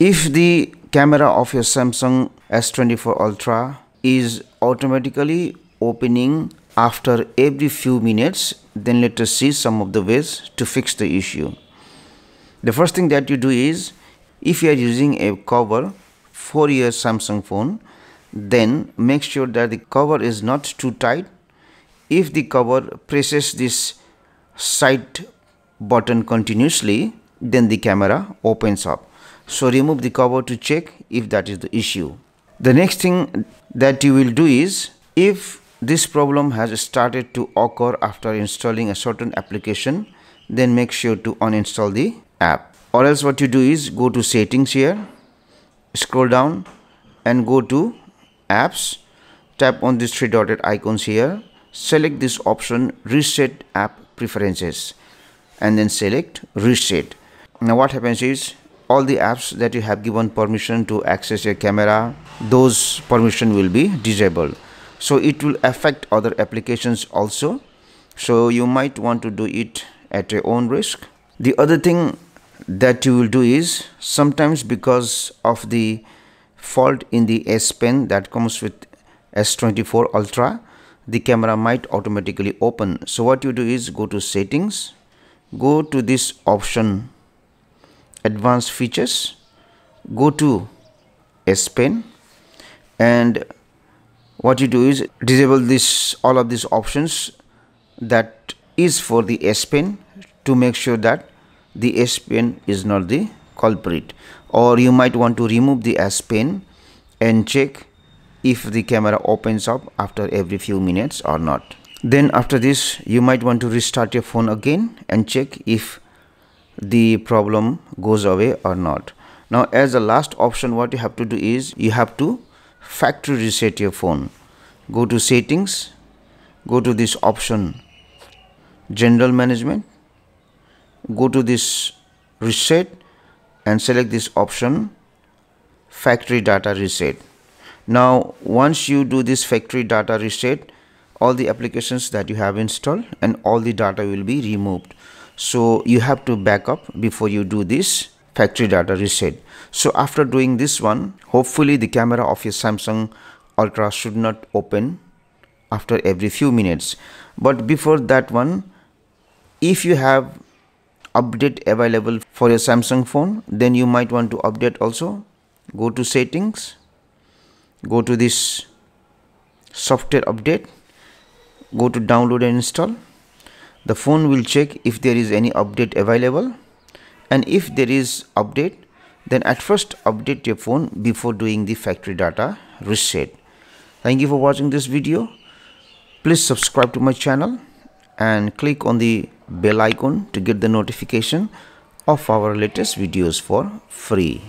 if the camera of your Samsung S24 Ultra is automatically opening after every few minutes then let us see some of the ways to fix the issue. The first thing that you do is if you are using a cover for your Samsung phone then make sure that the cover is not too tight. If the cover presses this side button continuously then the camera opens up so remove the cover to check if that is the issue. The next thing that you will do is if this problem has started to occur after installing a certain application then make sure to uninstall the app. Or else what you do is go to settings here scroll down and go to apps. Tap on these three dotted icons here. Select this option reset app preferences and then select reset. Now what happens is all the apps that you have given permission to access your camera those permission will be disabled. So it will affect other applications also. So you might want to do it at your own risk. The other thing that you will do is sometimes because of the fault in the S Pen that comes with S24 Ultra the camera might automatically open. So what you do is go to settings go to this option advanced features go to S Pen and what you do is disable this all of these options that is for the S Pen to make sure that the S Pen is not the culprit. Or you might want to remove the S Pen and check if the camera opens up after every few minutes or not. Then after this you might want to restart your phone again and check if the problem goes away or not. Now as a last option what you have to do is you have to factory reset your phone. Go to settings go to this option general management go to this reset and select this option factory data reset. Now once you do this factory data reset all the applications that you have installed and all the data will be removed so you have to back up before you do this factory data reset. So after doing this one hopefully the camera of your samsung ultra should not open after every few minutes. But before that one if you have update available for your samsung phone then you might want to update also. Go to settings go to this software update go to download and install the phone will check if there is any update available. And if there is update then at first update your phone before doing the factory data reset. Thank you for watching this video. Please subscribe to my channel and click on the bell icon to get the notification of our latest videos for free